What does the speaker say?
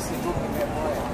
Entonces, es. Eh.